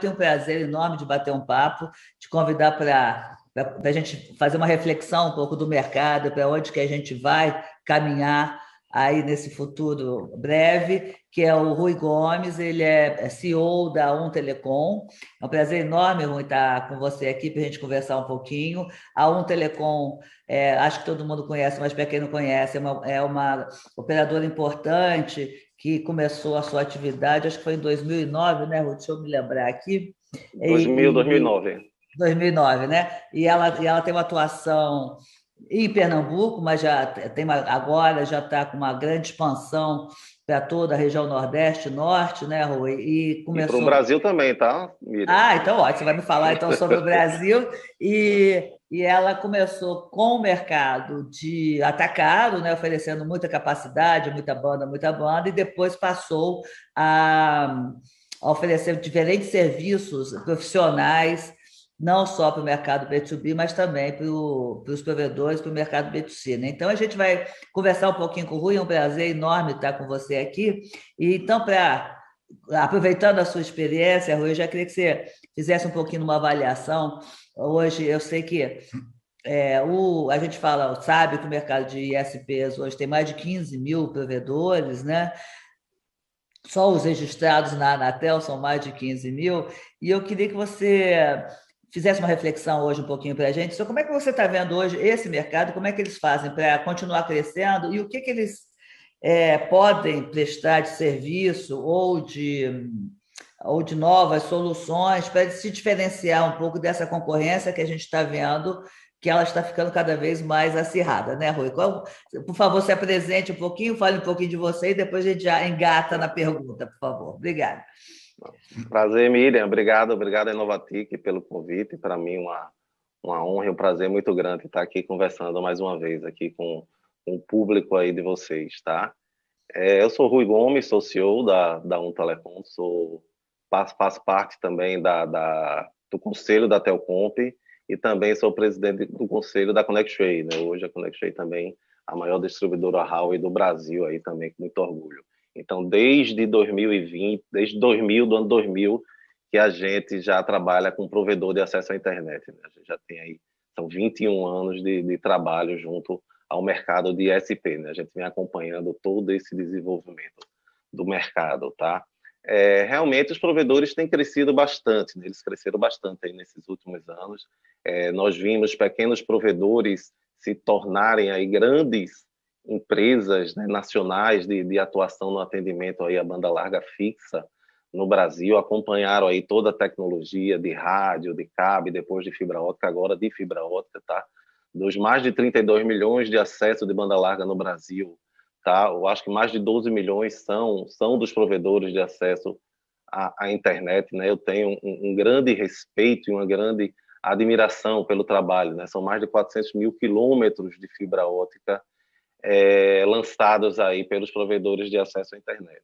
tenho um prazer enorme de bater um papo, de convidar para a gente fazer uma reflexão um pouco do mercado, para onde que a gente vai caminhar aí nesse futuro breve, que é o Rui Gomes, ele é CEO da Um Telecom. É um prazer enorme, Rui, estar com você aqui para a gente conversar um pouquinho. A Um Telecom, é, acho que todo mundo conhece, mas para quem não conhece, é uma, é uma operadora importante que começou a sua atividade, acho que foi em 2009, né, Rui? Deixa eu me lembrar aqui. 2000, e, 2009. 2009, né? E ela, e ela tem uma atuação em Pernambuco, mas já tem uma, agora já está com uma grande expansão para toda a região Nordeste, Norte, né, Rui? E começou. para o Brasil também, tá? Miriam? Ah, então ótimo. Você vai me falar então sobre o Brasil. E, e ela começou com o mercado de atacado, né, oferecendo muita capacidade, muita banda, muita banda, e depois passou a, a oferecer diferentes serviços profissionais não só para o mercado B2B, mas também para, os provedores, para o mercado B2C. Né? Então, a gente vai conversar um pouquinho com o Rui, é um prazer enorme estar com você aqui. E então, para aproveitando a sua experiência, Rui, eu já queria que você fizesse um pouquinho uma avaliação. Hoje, eu sei que é, o, a gente fala, sabe que o mercado de ISPs hoje tem mais de 15 mil provedores, né? Só os registrados na Anatel são mais de 15 mil. E eu queria que você fizesse uma reflexão hoje um pouquinho para a gente sobre como é que você está vendo hoje esse mercado, como é que eles fazem para continuar crescendo e o que, que eles é, podem prestar de serviço ou de, ou de novas soluções para se diferenciar um pouco dessa concorrência que a gente está vendo que ela está ficando cada vez mais acirrada, né, Rui? Por favor, se apresente um pouquinho, fale um pouquinho de você e depois a gente já engata na pergunta, por favor. Obrigada. Prazer, Miriam. Obrigado, obrigado Inovatic pelo convite. Para mim, uma, uma honra e um prazer muito grande estar aqui conversando mais uma vez aqui com, com o público aí de vocês, tá? É, eu sou Rui Gomes, sou CEO da, da Um Telecom, sou, faço, faço parte também da, da, do conselho da Telcomp e também sou presidente do conselho da ConnectWay, né? Hoje a ConnectWay também a maior distribuidora Huawei do Brasil aí também, com muito orgulho. Então, desde 2020, desde 2000, do ano 2000, que a gente já trabalha com provedor de acesso à internet. Né? A gente já tem aí, são 21 anos de, de trabalho junto ao mercado de ISP. Né? A gente vem acompanhando todo esse desenvolvimento do mercado, tá? É, realmente os provedores têm crescido bastante, né? eles cresceram bastante aí nesses últimos anos. É, nós vimos pequenos provedores se tornarem aí grandes empresas né, nacionais de, de, atuação no atendimento aí à banda larga fixa no Brasil acompanharam aí toda a tecnologia de rádio, de cabo, depois de fibra ótica, agora de fibra ótica, tá? Dos mais de 32 milhões de acesso de banda larga no Brasil, tá? Eu acho que mais de 12 milhões são são dos provedores de acesso à, à internet, né? Eu tenho um, um grande respeito e uma grande admiração pelo trabalho, né? São mais de 400 mil quilômetros de fibra ótica é, lançados aí pelos provedores de acesso à internet.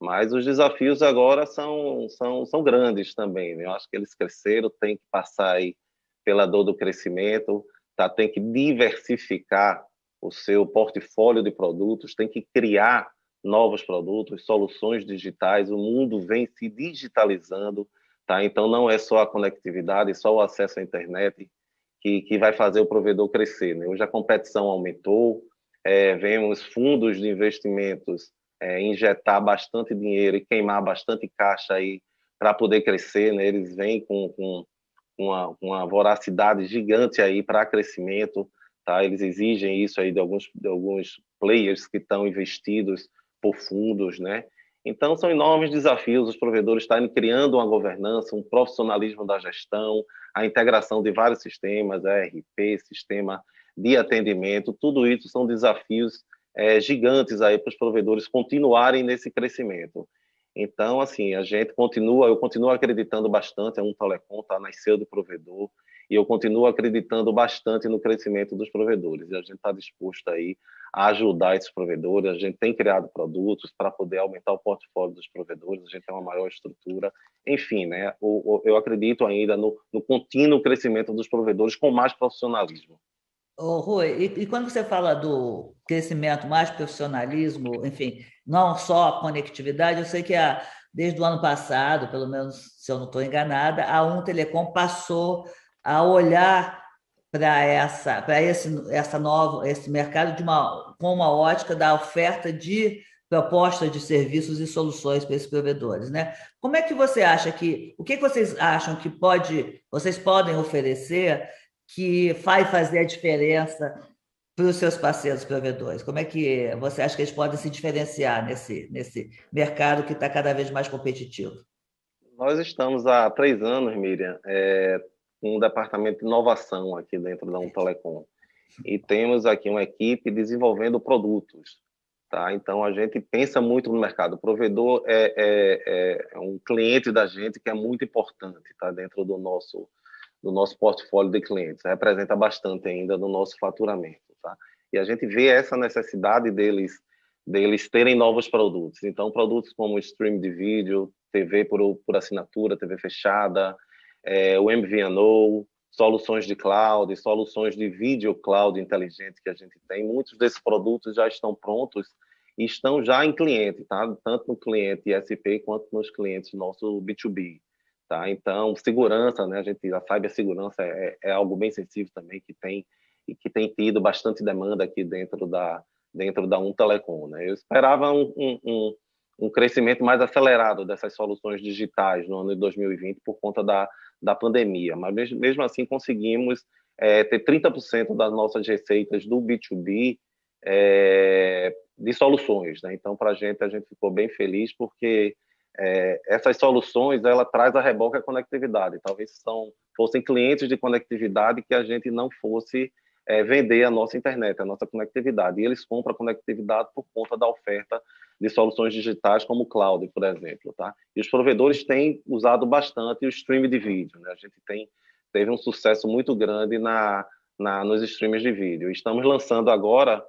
Mas os desafios agora são, são, são grandes também. Né? Eu acho que eles cresceram, tem que passar aí pela dor do crescimento, tá? tem que diversificar o seu portfólio de produtos, tem que criar novos produtos, soluções digitais. O mundo vem se digitalizando, tá? Então não é só a conectividade, só o acesso à internet que, que vai fazer o provedor crescer. Né? Hoje a competição aumentou, é, vemos fundos de investimentos é, injetar bastante dinheiro e queimar bastante caixa aí para poder crescer, né? Eles vêm com, com uma, uma voracidade gigante aí para crescimento, tá? Eles exigem isso aí de alguns, de alguns players que estão investidos por fundos, né? Então, são enormes desafios. Os provedores estarem criando uma governança, um profissionalismo da gestão, a integração de vários sistemas, ERP, sistema de atendimento, tudo isso são desafios é, gigantes aí para os provedores continuarem nesse crescimento. Então, assim, a gente continua, eu continuo acreditando bastante, é um telecom, tá, nasceu de provedor, e eu continuo acreditando bastante no crescimento dos provedores, e a gente está disposto aí a ajudar esses provedores, a gente tem criado produtos para poder aumentar o portfólio dos provedores, a gente tem uma maior estrutura, enfim, né, eu acredito ainda no, no contínuo crescimento dos provedores com mais profissionalismo. Oh, Rui, e, e, quando você fala do crescimento, mais profissionalismo, enfim, não só a conectividade, eu sei que a, desde o ano passado, pelo menos se eu não estou enganada, a Um Telecom passou a olhar para essa para esse essa nova esse mercado de uma com uma ótica da oferta de propostas de serviços e soluções para esses provedores, né? Como é que você acha que o que vocês acham que pode vocês podem oferecer que vai fazer a diferença para os seus parceiros provedores? Como é que você acha que eles podem se diferenciar nesse nesse mercado que está cada vez mais competitivo? Nós estamos há três anos, Miriam, é, um departamento de inovação aqui dentro da Um Telecom. E temos aqui uma equipe desenvolvendo produtos. Tá? Então, a gente pensa muito no mercado. O provedor é, é, é um cliente da gente que é muito importante tá? dentro do nosso, do nosso portfólio de clientes. Representa bastante ainda no nosso faturamento. Tá? E a gente vê essa necessidade deles deles terem novos produtos. Então, produtos como stream de vídeo, TV por, por assinatura, TV fechada, é, o MVNO, soluções de cloud, soluções de vídeo cloud inteligente que a gente tem. Muitos desses produtos já estão prontos e estão já em cliente, tá? Tanto no cliente ISP quanto nos clientes nosso B2B, tá? Então, segurança, né? A gente a cibersegurança é, é algo bem sensível também que tem e que tem tido bastante demanda aqui dentro da dentro da Um Telecom, né? Eu esperava um, um, um crescimento mais acelerado dessas soluções digitais no ano de 2020 por conta da da pandemia, mas mesmo assim conseguimos é, ter 30% das nossas receitas do B2B é, de soluções. Né? Então, para a gente, a gente ficou bem feliz porque é, essas soluções ela traz a reboque a conectividade. Talvez são, fossem clientes de conectividade que a gente não fosse é, vender a nossa internet, a nossa conectividade. E eles compram a conectividade por conta da oferta de soluções digitais como o cloud, por exemplo, tá? E os provedores têm usado bastante o streaming de vídeo, né? A gente tem teve um sucesso muito grande na, na nos streams de vídeo. Estamos lançando agora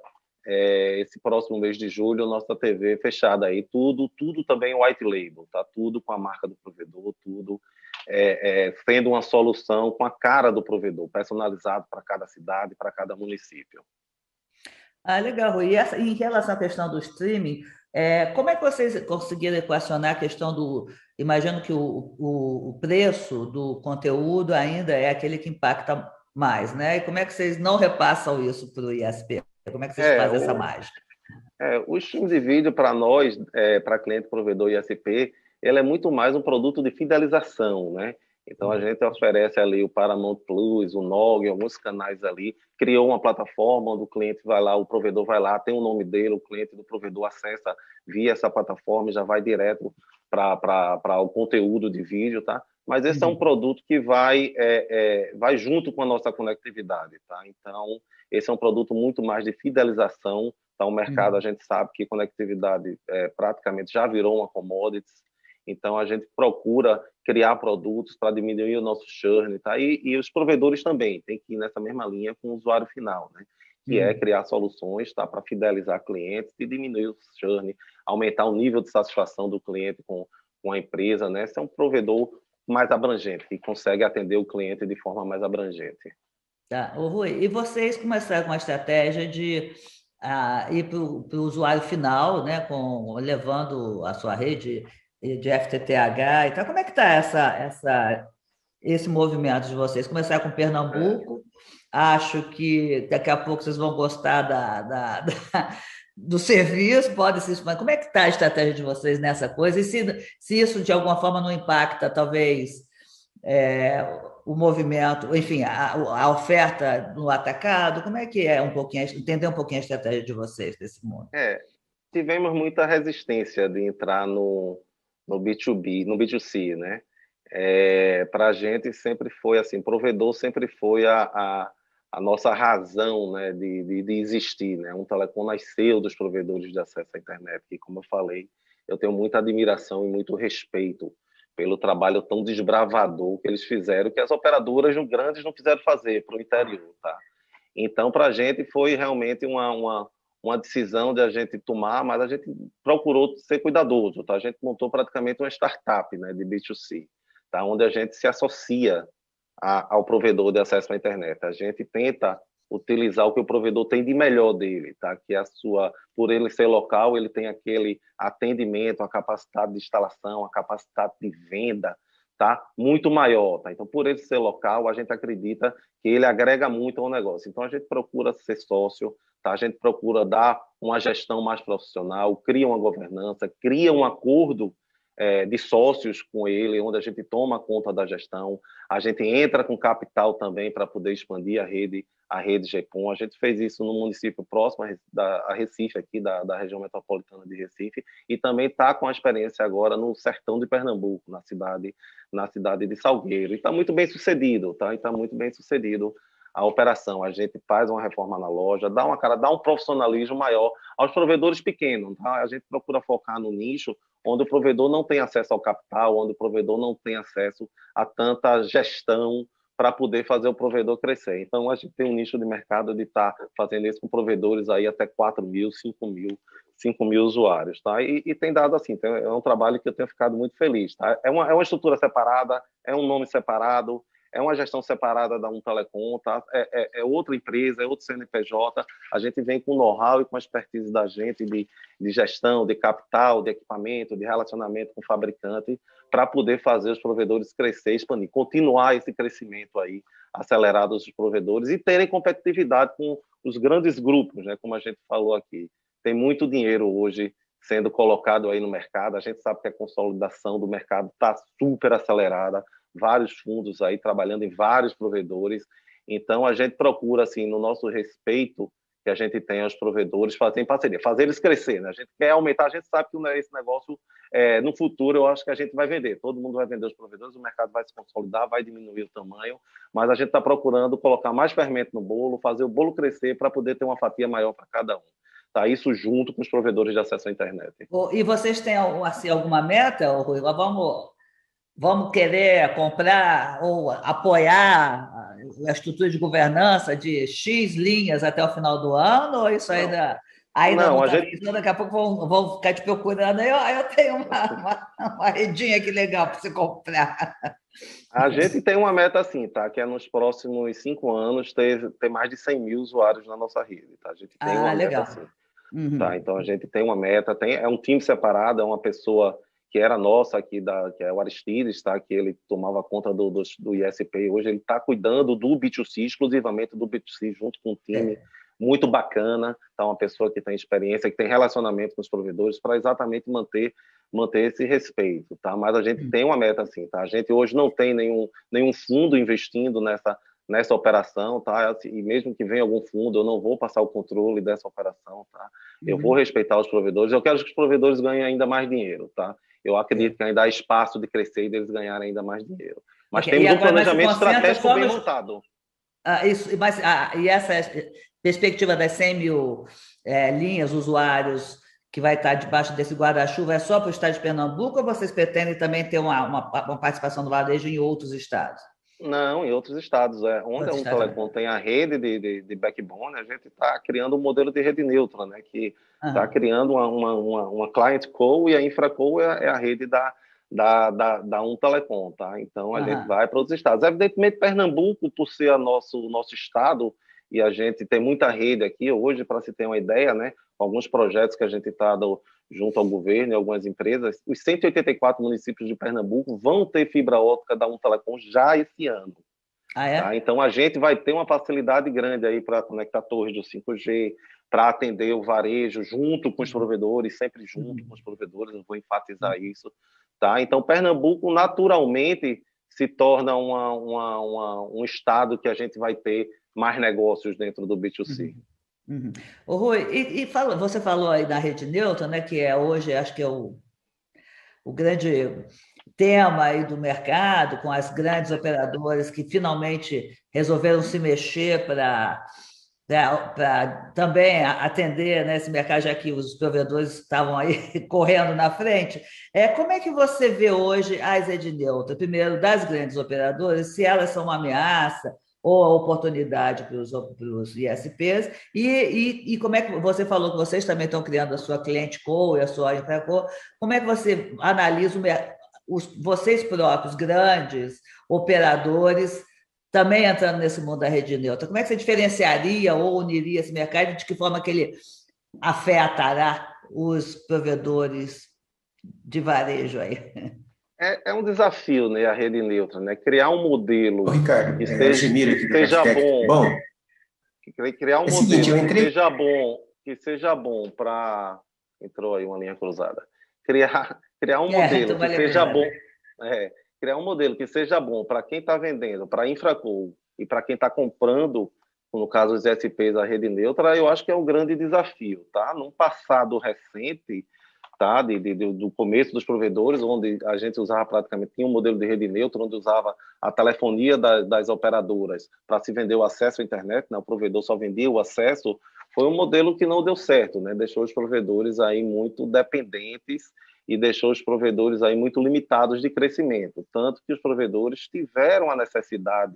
é, esse próximo mês de julho nossa TV fechada aí, tudo tudo também white label, tá? Tudo com a marca do provedor, tudo é, é, sendo uma solução com a cara do provedor, personalizado para cada cidade, para cada município. Ah, legal, Rui. E essa, em relação à questão do streaming, é, como é que vocês conseguiram equacionar a questão do. Imagino que o, o, o, preço do conteúdo ainda é aquele que impacta mais, né? E como é que vocês não repassam isso para o ISP? Como é que vocês é, fazem o, essa mágica? É, o stream de vídeo, para nós, é, para cliente provedor ISP, ele é muito mais um produto de fidelização, né? Então a gente oferece ali o Paramount Plus, o NOG, alguns canais ali, criou uma plataforma onde o cliente vai lá, o provedor vai lá, tem o nome dele, o cliente do provedor acessa via essa plataforma e já vai direto para o conteúdo de vídeo, tá? Mas esse uhum. é um uhum. produto que vai, é, é, vai junto com a nossa conectividade, tá? Então, esse é um produto muito mais de fidelização, tá? O mercado, uhum. a gente sabe que conectividade é, praticamente já virou uma commodity, então, a gente procura criar produtos para diminuir o nosso churn, tá? E, e, os provedores também têm que ir nessa mesma linha com o usuário final, né? Que é uhum. criar soluções, tá? Para fidelizar clientes e diminuir o churn, aumentar o nível de satisfação do cliente com, com a empresa, né? Esse é um provedor mais abrangente, que consegue atender o cliente de forma mais abrangente. Tá. Ô, Rui, e vocês começaram com a estratégia de ah, ir para o usuário final, né, com, levando a sua rede de FTTH e tal. Como é que está essa, essa, esse movimento de vocês? Começar com Pernambuco, acho que daqui a pouco vocês vão gostar da, da, da do serviço, pode se expandir. Como é que está a estratégia de vocês nessa coisa? E se, se isso, de alguma forma, não impacta, talvez, é, o movimento, enfim, a, a, oferta no atacado, como é que é um pouquinho, entender um pouquinho a estratégia de vocês desse mundo? É, tivemos muita resistência de entrar no, no B2B, no B2C, né? É, para a gente sempre foi assim, provedor sempre foi a, a, a nossa razão né, de, de, de, existir. Né? Um telecom nasceu dos provedores de acesso à internet, e como eu falei, eu tenho muita admiração e muito respeito pelo trabalho tão desbravador que eles fizeram, que as operadoras grandes não quiseram fazer para o interior. Tá? Então, para a gente foi realmente uma, uma, uma decisão de a gente tomar, mas a gente procurou ser cuidadoso, tá? A gente montou praticamente uma startup, né, de B2C, tá? Onde a gente se associa a, ao provedor de acesso à internet. A gente tenta utilizar o que o provedor tem de melhor dele, tá? Que é a sua, por ele ser local, ele tem aquele atendimento, a capacidade de instalação, a capacidade de venda, tá? Muito maior, tá? Então, por ele ser local, a gente acredita que ele agrega muito ao negócio. Então, a gente procura ser sócio, tá? A gente procura dar uma gestão mais profissional, cria uma governança, cria um acordo é, de sócios com ele, onde a gente toma conta da gestão, a gente entra com capital também para poder expandir a rede, a rede GECOM. A gente fez isso no município próximo da Recife, aqui da, da região metropolitana de Recife, e também está com a experiência agora no sertão de Pernambuco, na cidade, na cidade de Salgueiro. E está muito bem sucedido, tá? está muito bem sucedido a operação. A gente faz uma reforma na loja, dá uma cara, dá um profissionalismo maior aos provedores pequenos. Tá? A gente procura focar no nicho onde o provedor não tem acesso ao capital, onde o provedor não tem acesso a tanta gestão para poder fazer o provedor crescer. Então, a gente tem um nicho de mercado de estar tá fazendo isso com provedores aí até 4 mil, 5 mil, 5 mil usuários, tá? E, e, tem dado assim, tem, é um trabalho que eu tenho ficado muito feliz, tá? É uma, é uma estrutura separada, é um nome separado, é uma gestão separada da Um Telecom, tá? é, é, é, outra empresa, é outro CNPJ. A gente vem com know-how e com a expertise da gente de, de gestão, de capital, de equipamento, de relacionamento com o fabricante, para poder fazer os provedores crescer, expandir, continuar esse crescimento aí acelerado dos provedores e terem competitividade com os grandes grupos, né? como a gente falou aqui. Tem muito dinheiro hoje sendo colocado aí no mercado. A gente sabe que a consolidação do mercado está super acelerada vários fundos aí trabalhando em vários provedores. Então, a gente procura, assim, no nosso respeito que a gente tem aos provedores, fazer parceria, fazer eles crescer. Né? A gente quer aumentar, a gente sabe que esse negócio, é, no futuro, eu acho que a gente vai vender. Todo mundo vai vender os provedores, o mercado vai se consolidar, vai diminuir o tamanho, mas a gente está procurando colocar mais fermento no bolo, fazer o bolo crescer para poder ter uma fatia maior para cada um. Tá, isso junto com os provedores de acesso à internet. E vocês têm assim, alguma meta, Rui? Vamos vamos querer comprar ou apoiar a estrutura de governança de X linhas até o final do ano, ou isso ainda. Ainda não, não tá gente... daqui a pouco vão, vão ficar te procurando. Eu, eu tenho uma, uma, uma redinha aqui legal para você comprar. A gente tem uma meta assim, tá? Que é nos próximos cinco anos ter, ter mais de 100 mil usuários na nossa rede, tá? A gente tem ah, uma legal. meta assim. Uhum. Tá? Então a gente tem uma meta, tem, é um time separado, é uma pessoa que era nossa aqui, da, que é o Aristides, tá? que ele tomava conta do, do, do ISP, hoje ele está cuidando do B2C, exclusivamente do B2C, junto com um time é. muito bacana, tá? uma pessoa que tem experiência, que tem relacionamento com os provedores, para exatamente manter manter esse respeito, tá? Mas a gente hum. tem uma meta assim, tá? A gente hoje não tem nenhum, nenhum fundo investindo nessa nessa operação, tá? E mesmo que venha algum fundo, eu não vou passar o controle dessa operação, tá? Eu uhum. vou respeitar os provedores. Eu quero que os provedores ganhem ainda mais dinheiro, tá? Eu acredito que ainda há espaço de crescer e deles ganharem ainda mais dinheiro. Mas okay. temos um planejamento estratégico bem montado. Ah, isso, mas, ah, e essa perspectiva das 100 mil é, linhas, usuários, que vai estar debaixo desse guarda-chuva, é só para o estado de Pernambuco ou vocês pretendem também ter uma, uma, uma participação do varejo em outros estados? Não, em outros estados. É. Onde a um telecom tem a rede de, de, de backbone, a gente está criando um modelo de rede neutra, né? que está criando uma, uma, uma, uma, client co e a infraco é, é a rede da, da, da, da um telecom. Tá? Então, a uhum. gente vai para outros estados. Evidentemente, Pernambuco, por ser o nosso, nosso estado, e a gente tem muita rede aqui hoje, para se ter uma ideia, né? Alguns projetos que a gente está junto ao governo e algumas empresas, os 184 municípios de Pernambuco vão ter fibra ótica da Um Telecom já esse ano. Ah, é? Tá? Então a gente vai ter uma facilidade grande aí para conectar torres do 5G, para atender o varejo junto com os uhum. provedores, sempre junto uhum. com os provedores, eu vou enfatizar isso. Tá? Então Pernambuco naturalmente se torna uma, uma, uma, um estado que a gente vai ter mais negócios dentro do B2C. Uhum. Uhum. Rui, e, e fala, você falou aí da rede neutra, né, que é hoje, acho que é o, o grande tema aí do mercado, com as grandes operadoras que finalmente resolveram se mexer para também atender né, esse mercado, já que os provedores estavam aí correndo na frente. É, como é que você vê hoje as rede neutra? Primeiro, das grandes operadoras, se elas são uma ameaça, ou a oportunidade para os, ISPs, e, e, e, como é que você falou que vocês também estão criando a sua cliente co e a sua InfraCo, como é que você analisa os, vocês próprios, grandes operadores, também entrando nesse mundo da rede neutra. Como é que você diferenciaria ou uniria esse mercado? De que forma que ele afetará os provedores de varejo aí? É, é um desafio, né, a rede neutra, né? Criar um modelo Ô, Ricardo, que é, seja, que seja bom. bom. Criar um é modelo seguinte, entrei... que seja bom, que seja bom para entrou aí uma linha cruzada. Criar, criar um é, modelo que seja bom. É, criar um modelo que seja bom para quem está vendendo, para infracool e para quem está comprando, no caso os SPs, a rede neutra, eu acho que é um grande desafio, tá? Num passado recente, De, de, do começo dos provedores, onde a gente usava praticamente, tinha um modelo de rede neutra, onde usava a telefonia da, das operadoras para se vender o acesso à internet, né? O provedor só vendia o acesso, foi um modelo que não deu certo, né? Deixou os provedores aí muito dependentes e deixou os provedores aí muito limitados de crescimento, tanto que os provedores tiveram a necessidade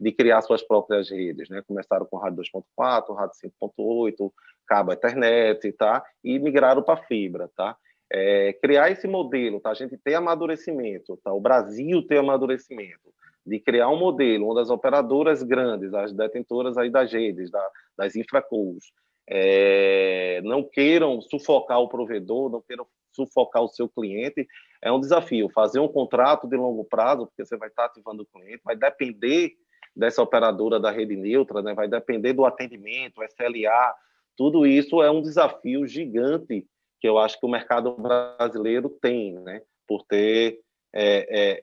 de criar suas próprias redes, né? Começaram com rádio 2.4, rádio 5.8, cabo Ethernet, tá? E migraram para fibra, tá? É, criar esse modelo, tá? A gente ter amadurecimento, tá? O Brasil ter amadurecimento de criar um modelo onde as operadoras grandes, as detentoras aí das redes, da, das infracos, é, não queiram sufocar o provedor, não queiram sufocar o seu cliente, é um desafio. Fazer um contrato de longo prazo, porque você vai estar ativando o cliente, vai depender dessa operadora da rede neutra, né? vai depender do atendimento, SLA, tudo isso é um desafio gigante que eu acho que o mercado brasileiro tem, né? por ter é, é,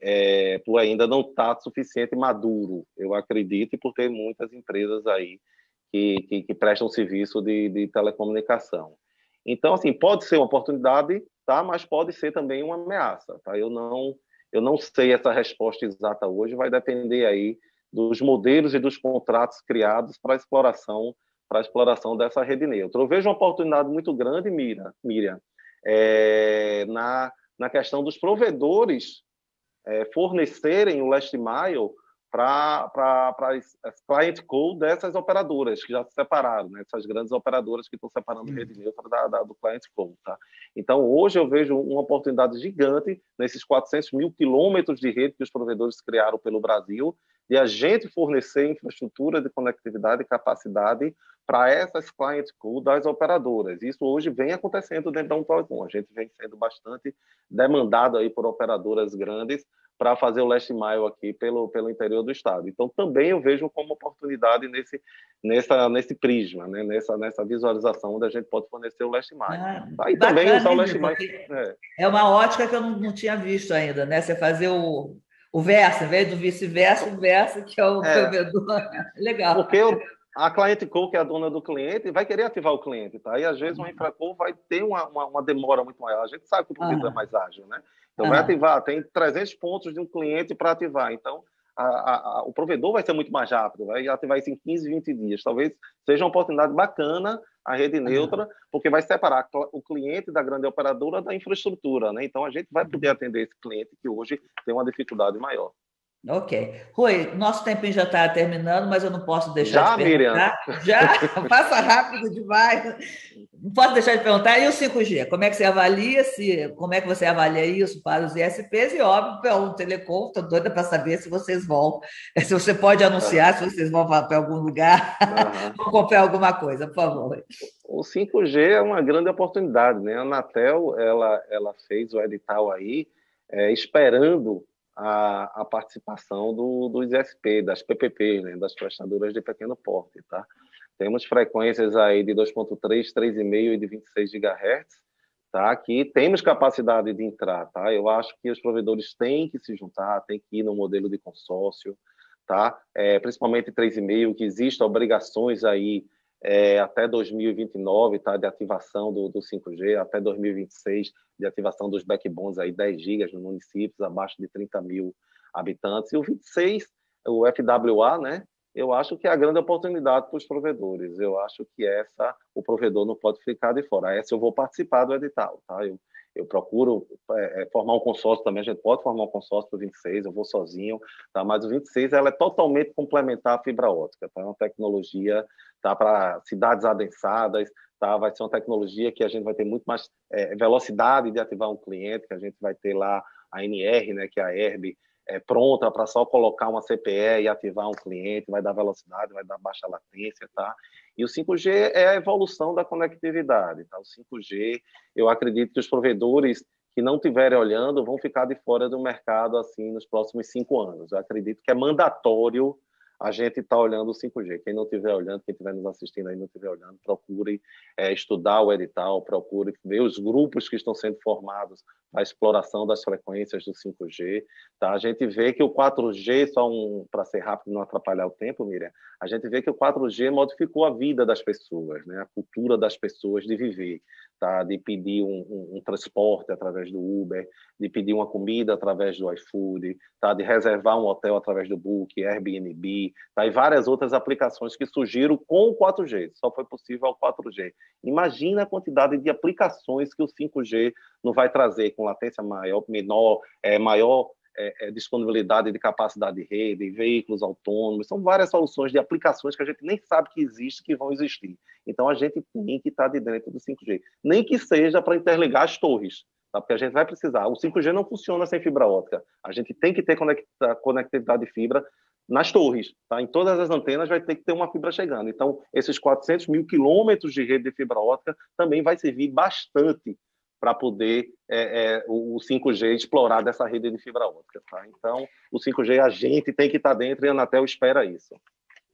é, por ainda não estar tá suficiente maduro, eu acredito, e por ter muitas empresas aí que, que, que prestam serviço de, de telecomunicação. Então, assim, pode ser uma oportunidade, tá? Mas pode ser também uma ameaça, tá? Eu não, eu não sei essa resposta exata hoje, vai depender aí dos modelos e dos contratos criados para a exploração, para a exploração dessa rede neutra. Eu vejo uma oportunidade muito grande, Miriam, Miriam é, na, na questão dos provedores é, fornecerem o last mile para as client code dessas operadoras que já se separaram, né? essas grandes operadoras que estão separando a rede neutra da, da, do client code. Tá? Então, hoje eu vejo uma oportunidade gigante nesses 400 mil quilômetros de rede que os provedores criaram pelo Brasil, de a gente fornecer infraestrutura de conectividade e capacidade para essas client code das operadoras. Isso hoje vem acontecendo dentro da Umtelecom. A gente vem sendo bastante demandado aí por operadoras grandes para fazer o last mile aqui pelo, pelo interior do estado. Então, também eu vejo como oportunidade nesse, nessa, nesse prisma, né? nessa, nessa visualização onde a gente pode fornecer o last mile. Ah, Aí também usar o last mile. É. é. uma ótica que eu não, não tinha visto ainda, né? Você fazer o, o verso, em vez do vice-versa, o verso, que é o é, provedor. Legal. Porque a cliente call, que é a dona do cliente, vai querer ativar o cliente, tá? E às vezes uma infracall vai ter uma, uma, uma, demora muito maior. A gente sabe que o provedor é mais ágil, né? Então, vai ativar, tem 300 pontos de um cliente para ativar. Então, a, a, a, o provedor vai ser muito mais rápido, vai ativar isso em 15, 20 dias. Talvez seja uma oportunidade bacana a rede neutra, porque vai separar o cliente da grande operadora da infraestrutura, né? Então, a gente vai poder atender esse cliente que hoje tem uma dificuldade maior. Ok. Rui, nosso tempinho já está terminando, mas eu não posso deixar já, de perguntar. Miriam. Já? Passa rápido demais. Não posso deixar de perguntar. E o 5G? Como é que você avalia? Se, como é que você avalia isso para os ISPs? E, óbvio, para o Telecom, estou doida para saber se vocês vão. Se você pode anunciar se vocês vão para algum lugar uhum. ou comprar alguma coisa, por favor. O 5G é uma grande oportunidade. Né? A Anatel ela, ela fez o edital aí, é, esperando a, a participação do, dos ISP, das PPP, né, das prestadoras de pequeno porte, tá? Temos frequências aí de 2.3, 3,5 e de 26 GHz, tá? Que temos capacidade de entrar, tá? Eu acho que os provedores têm que se juntar, têm que ir no modelo de consórcio, tá? É, principalmente 3,5, que existem obrigações aí é, até 2029, tá, de ativação do, do 5G, até 2026, de ativação dos backbones, aí 10 gigas nos municípios abaixo de 30 mil habitantes, e o 26, o FWA, né, eu acho que é a grande oportunidade para os provedores. Eu acho que essa, o provedor não pode ficar de fora. Essa eu vou participar do edital, tá? Eu, eu procuro é, é formar um consórcio também, a gente pode formar um consórcio para o 26, eu vou sozinho, tá? mas o 26 ela é totalmente complementar à fibra ótica, tá? é uma tecnologia tá? para cidades adensadas, tá? vai ser uma tecnologia que a gente vai ter muito mais é, velocidade de ativar um cliente, que a gente vai ter lá a NR, né, que é a ERB, é, pronta para só colocar uma CPE e ativar um cliente, vai dar velocidade, vai dar baixa latência, tá? E o 5G é a evolução da conectividade, tá? O 5G, eu acredito que os provedores que não estiverem olhando vão ficar de fora do mercado assim nos próximos cinco anos. Eu acredito que é mandatório a gente está olhando o 5G. Quem não estiver olhando, quem estiver nos assistindo aí não estiver olhando, procure é, estudar o edital, procure ver os grupos que estão sendo formados para exploração das frequências do 5G. Tá? A gente vê que o 4G, só um, para ser rápido não atrapalhar o tempo, Miriam, a gente vê que o 4G modificou a vida das pessoas, né? a cultura das pessoas de viver tá? de pedir um, um, um, transporte através do Uber, de pedir uma comida através do iFood, tá? de reservar um hotel através do Book, Airbnb, tá? e várias outras aplicações que surgiram com o 4G, só foi possível ao 4G. Imagina a quantidade de aplicações que o 5G não vai trazer, com latência maior, menor, é, maior é, é, disponibilidade de capacidade de rede, veículos autônomos, são várias soluções de aplicações que a gente nem sabe que existe, que vão existir. Então a gente tem que estar de dentro do 5G, nem que seja para interligar as torres, tá? porque a gente vai precisar. O 5G não funciona sem fibra ótica. A gente tem que ter conectividade de fibra nas torres, tá? Em todas as antenas vai ter que ter uma fibra chegando. Então, esses 400 mil quilômetros de rede de fibra ótica também vai servir bastante para poder é, é, o 5G explorar dessa rede de fibra ótica. Tá? Então, o 5G a gente tem que estar tá dentro e a Anatel espera isso.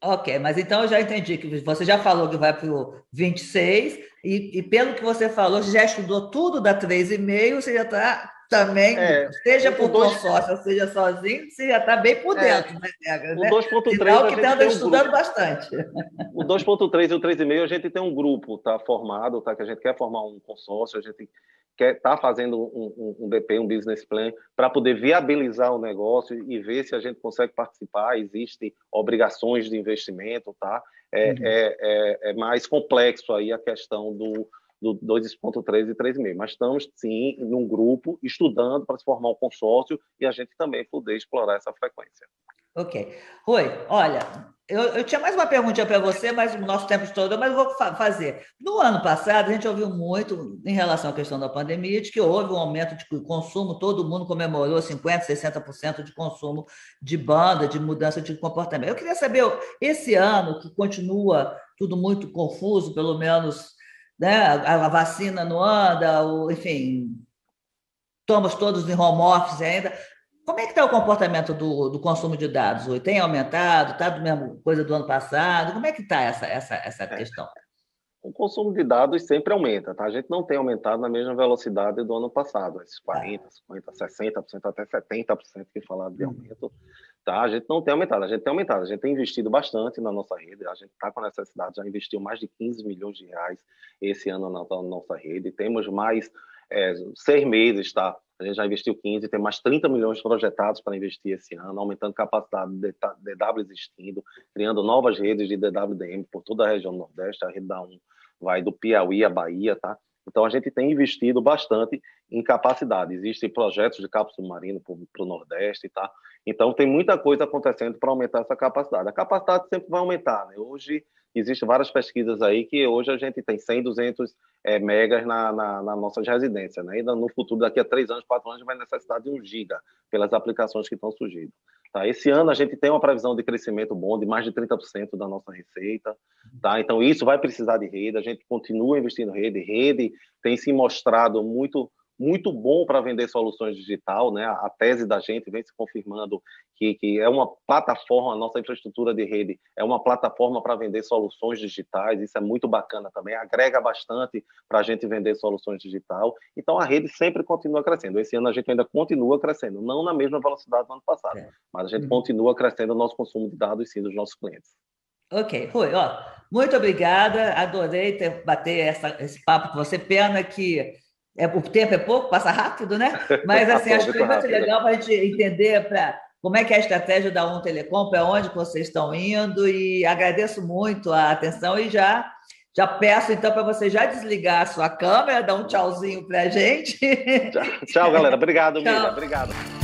Ok, mas então eu já entendi que você já falou que vai para o 26, e, e pelo que você falou, já estudou tudo da 3,5, você já está também, é, seja por dois... consórcio, seja sozinho, você já está bem por é. dentro é, né? O 2.3 que está estudando um bastante. O 2.3 e o 3,5 a gente tem um grupo tá formado, tá? que a gente quer formar um consórcio, a gente quer tá fazendo um, um, um BP, um business plan, para poder viabilizar o negócio e ver se a gente consegue participar. Existem obrigações de investimento, tá? É, uhum. é, é, é mais complexo aí a questão do do 2.3 e 3,5. Mas estamos, sim, num grupo, estudando para se formar um consórcio e a gente também poder explorar essa frequência. Ok. Rui, olha, eu, eu tinha mais uma perguntinha para você, mas o nosso tempo todo, mas eu vou fa fazer. No ano passado, a gente ouviu muito em relação à questão da pandemia, de que houve um aumento de consumo, todo mundo comemorou 50%, 60% de consumo de banda, de mudança de comportamento. Eu queria saber, esse ano, que continua tudo muito confuso, pelo menos né? a, a vacina não anda, o, enfim, estamos todos em home office ainda. Como é que está o comportamento do, do consumo de dados? Tem aumentado? Está do mesmo coisa do ano passado? Como é que está essa, essa, essa é. questão? O consumo de dados sempre aumenta, tá? A gente não tem aumentado na mesma velocidade do ano passado, esses 40, 50, 60%, até 70% que falaram de uhum. aumento. Tá? A gente não tem aumentado, a gente tem aumentado, a gente tem investido bastante na nossa rede, a gente está com necessidade, já investiu mais de 15 milhões de reais esse ano na, na nossa rede, temos mais é, seis meses, tá? A gente já investiu 15, tem mais 30 milhões projetados para investir esse ano, aumentando capacidade de DW existindo, criando novas redes de DWDM por toda a região do Nordeste, a rede da 1 vai do Piauí à Bahia, tá? Então, a gente tem investido bastante em capacidade. Existem projetos de cabo submarino para o Nordeste, tá? Então, tem muita coisa acontecendo para aumentar essa capacidade. A capacidade sempre vai aumentar, né? Hoje, existem várias pesquisas aí que hoje a gente tem 100, 200 é, megas na, na, na nossas residências, né? E no futuro, daqui a três anos, quatro anos, vai necessidade de um giga pelas aplicações que estão surgindo. Tá? Esse ano a gente tem uma previsão de crescimento bom de mais de 30% da nossa receita. Tá? Então, isso vai precisar de rede. A gente continua investindo em rede. Rede tem se mostrado muito muito bom para vender soluções digital, né? A tese da gente vem se confirmando que, que é uma plataforma, a nossa infraestrutura de rede é uma plataforma para vender soluções digitais, isso é muito bacana também, agrega bastante para a gente vender soluções digital. Então a rede sempre continua crescendo. Esse ano a gente ainda continua crescendo, não na mesma velocidade do ano passado, é. mas a gente uhum. continua crescendo o nosso consumo de dados sim dos nossos clientes. Ok, Rui, ó, muito obrigada, adorei ter, bater essa, esse papo com você. Pena que é, o tempo é pouco, passa rápido, né? Mas assim, acho que é muito legal para a gente entender para como é que é a estratégia da Um Telecom, para onde vocês estão indo, e agradeço muito a atenção e já já peço então para você já desligar a sua câmera, dar um tchauzinho para a gente. Tchau, galera. Obrigado, Miriam. Obrigado.